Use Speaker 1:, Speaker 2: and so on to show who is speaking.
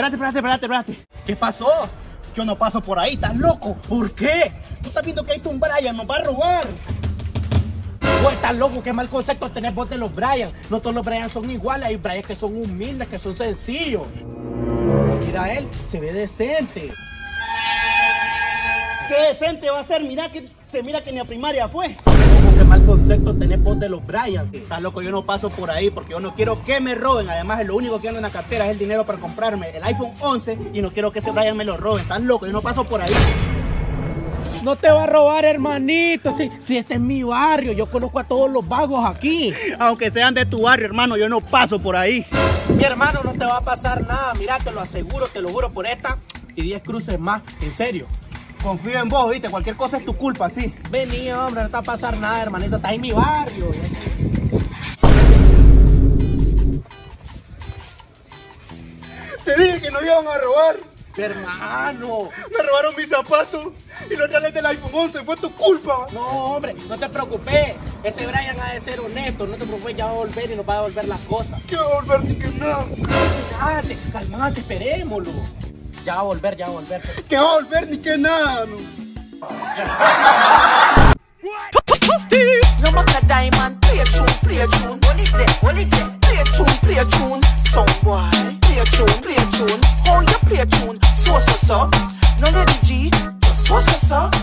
Speaker 1: espérate, espérate, espérate, espérate.
Speaker 2: ¿Qué pasó?
Speaker 1: Yo no paso por ahí, ¿estás loco? ¿Por qué? Tú estás viendo que hay un Brian, nos va a robar.
Speaker 2: Estás loco, qué mal concepto tenés vos de los Brian. No todos los Brian son iguales, hay Brian que son humildes, que son sencillos. Mira él, se ve decente.
Speaker 1: ¿Qué decente va a ser? Mira que se mira que ni a primaria fue.
Speaker 2: Como qué mal concepto tenés vos de los Brian. Estás
Speaker 1: loco, yo no paso por ahí porque yo no quiero que me roben. Además, lo único que ando en la cartera es el dinero para comprarme el iPhone 11 y no quiero que ese Brian me lo roben. Estás loco, yo no paso por ahí.
Speaker 2: No te va a robar, hermanito. Si, si este es mi barrio, yo conozco a todos los vagos aquí.
Speaker 1: Aunque sean de tu barrio, hermano, yo no paso por ahí.
Speaker 2: Mi hermano, no te va a pasar nada. Mira, te lo aseguro, te lo juro por esta y 10 cruces más. En serio.
Speaker 1: Confío en vos, viste, cualquier cosa es tu culpa, sí.
Speaker 2: Vení, hombre, no te va a pasar nada, hermanito. Estás en mi barrio.
Speaker 1: Te dije que no iban a robar.
Speaker 2: Hermano.
Speaker 1: Me robaron mis zapatos y los reales del iPhone 11. Fue tu culpa.
Speaker 2: No, hombre, no te preocupes. Ese Brian ha de ser honesto. No te preocupes, ya va a volver y nos va a devolver las cosas.
Speaker 1: ¿Qué va a volver ni que nada?
Speaker 2: Calmate, calmate, esperémoslo. Ya va a volver, ya va a volver.
Speaker 1: Que va a volver ni que nada, no.
Speaker 3: No matter diamond, play a tune, play a tune. Only day, only day, play a tune, play a tune. Some boy, play a tune, play a tune. Oh, you play a tune, so so so. No lady G, just so so so.